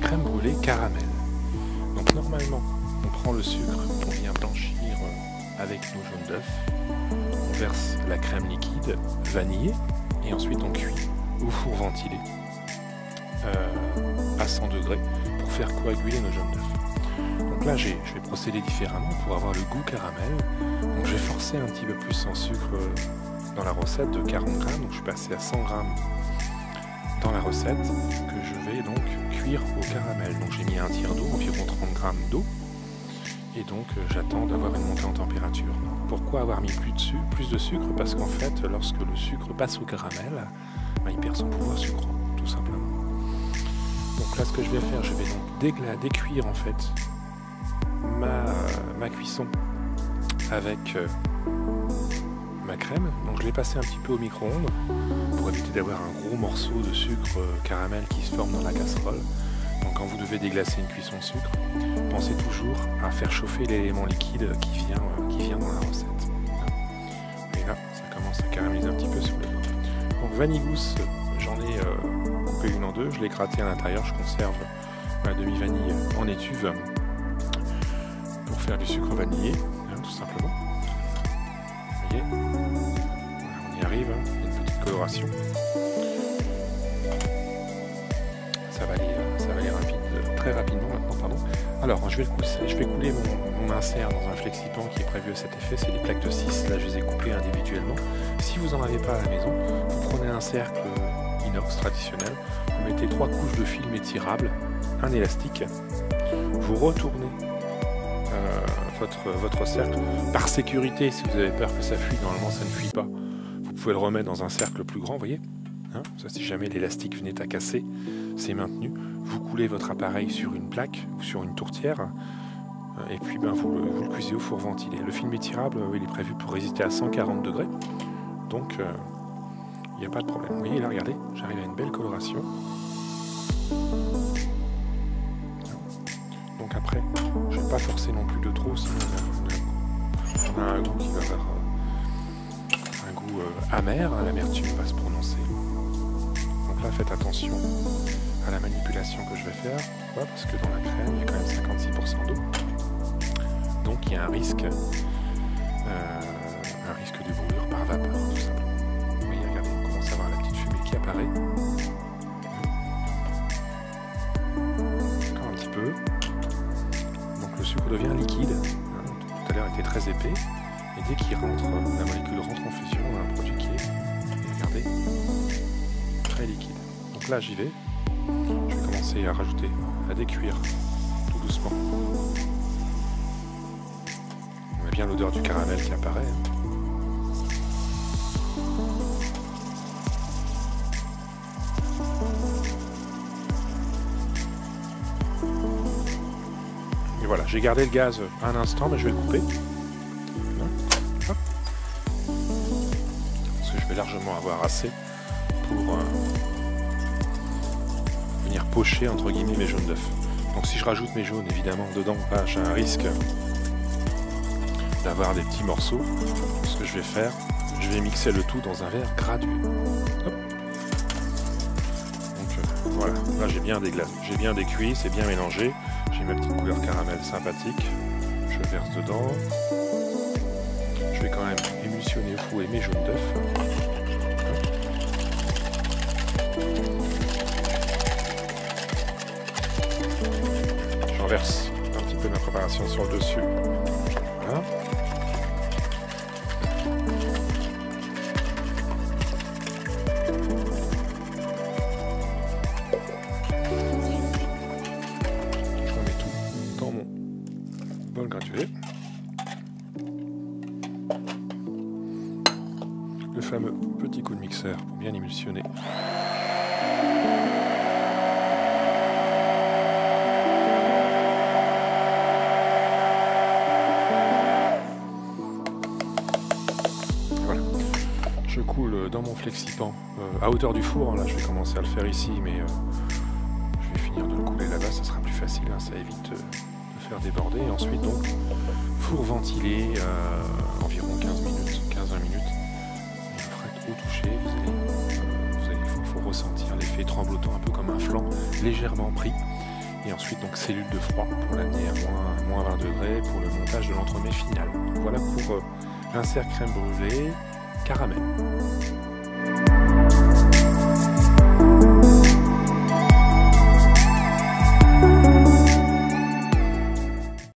crème brûlée caramel. Donc normalement, on prend le sucre qu'on vient blanchir euh, avec nos jaunes d'œuf, on verse la crème liquide vanillée et ensuite on cuit au four ventilé euh, à 100 degrés pour faire coaguler nos jaunes d'œuf. Donc là, je vais procéder différemment pour avoir le goût caramel. Donc j'ai forcé un petit peu plus en sucre euh, dans la recette de 40 grammes, donc je suis passé à 100 grammes la recette que je vais donc cuire au caramel. Donc j'ai mis un tiers d'eau, environ 30 grammes d'eau. Et donc euh, j'attends d'avoir une montée en température. Pourquoi avoir mis plus de, sucre, plus de sucre? Parce qu'en fait, lorsque le sucre passe au caramel, bah, il perd son pouvoir sucrant, tout simplement. Donc là, ce que je vais faire, je vais donc décuire en fait ma, ma cuisson avec euh, ma crème. Donc je l'ai passé un petit peu au micro-ondes pour éviter d'avoir un gros morceau de sucre euh, caramel qui se forme dans la casserole. Donc quand vous devez déglacer une cuisson sucre, pensez toujours à faire chauffer l'élément liquide qui vient, euh, qui vient dans la recette. Et là, ça commence à caraméliser un petit peu sur le. Donc vanille-gousse, j'en ai euh, coupé une en deux, je l'ai gratté à l'intérieur, je conserve ma demi-vanille en étuve pour faire du sucre vanillé, hein, tout simplement. Vous voyez? Il y a une petite coloration. Ça va aller, euh, ça va aller rapide, très rapidement maintenant, pardon. Alors, je vais, je vais couler mon, insert dans un flexipant qui est prévu à cet effet. C'est des plaques de 6. Là, je les ai coupées individuellement. Si vous n'en avez pas à la maison, vous prenez un cercle inox traditionnel. Vous mettez trois couches de film étirable, un élastique. Vous retournez euh, votre, votre cercle. Par sécurité, si vous avez peur que ça fuit, normalement ça ne fuit pas. Vous pouvez le remettre dans un cercle plus grand, vous voyez hein si jamais l'élastique venait à casser, c'est maintenu. Vous coulez votre appareil sur une plaque ou sur une tourtière euh, et puis ben, vous, le cuisez au four ventilé. Le film étirable, il est prévu pour résister à 140 degrés, donc euh, il n'y a pas de problème. Vous voyez là, regardez, j'arrive à une belle coloration. Donc après, je ne vais pas forcer non plus de trop, on a, un goût qui va euh, un goût amer, hein, l'amertume va se prononcer. Donc là, faites attention à la manipulation que je vais faire. parce que dans la crème, il y a quand même 56% d'eau. Donc il y a un risque, euh, un risque de brûlure par vapeur, tout. Vous regardez, on commence à voir la petite fumée qui apparaît. Encore un petit peu. Donc le sucre devient liquide. Hein, tout à l'heure était très épais. Et dès qu'il rentre, la molécule rentre en fusion, on a un produit qui est, regardez, très liquide. Donc là, j'y vais. Je vais commencer à rajouter, à décuire tout doucement. On a bien l'odeur du caramel qui apparaît. Hein. Et voilà, j'ai gardé le gaz un instant, mais je vais le couper. Largement avoir assez pour... Euh, pocher entre guillemets mes jaunes d'œufs. Donc si je rajoute mes jaunes évidemment dedans, j'ai un risque d'avoir des petits morceaux. Ce que je vais faire, je vais mixer le tout dans un verre gradué. Donc euh, voilà, là j'ai bien déglacé, j'ai bien décuit, c'est bien mélangé. J'ai ma petite couleur caramel sympathique. Je verse dedans. Vais quand même émulsionner au fouet mes jaunes d'œufs. verse un petit peu ma préparation sur le dessus. Voilà. Je remets tout dans mon bol gradué. Petit coup de mixeur pour bien émulsionner. dans mon flexipan euh, à hauteur du four. Là, je vais commencer à le faire ici, mais euh, je vais finir de le couler là-bas. Ça sera plus facile. Hein, ça évite euh, de faire déborder. Et ensuite, donc, four ventilé environ 15 minutes, 15-20 minutes. Vous allez, vous allez faut, faut ressentir l'effet tremblotant, un peu comme un flanc légèrement pris. Et ensuite, donc, cellule de froid pour l'amener à moins, moins 20 degrés pour le monter passage de l'entremet final. Voilà pour euh, l'insert crème brûlée caramel.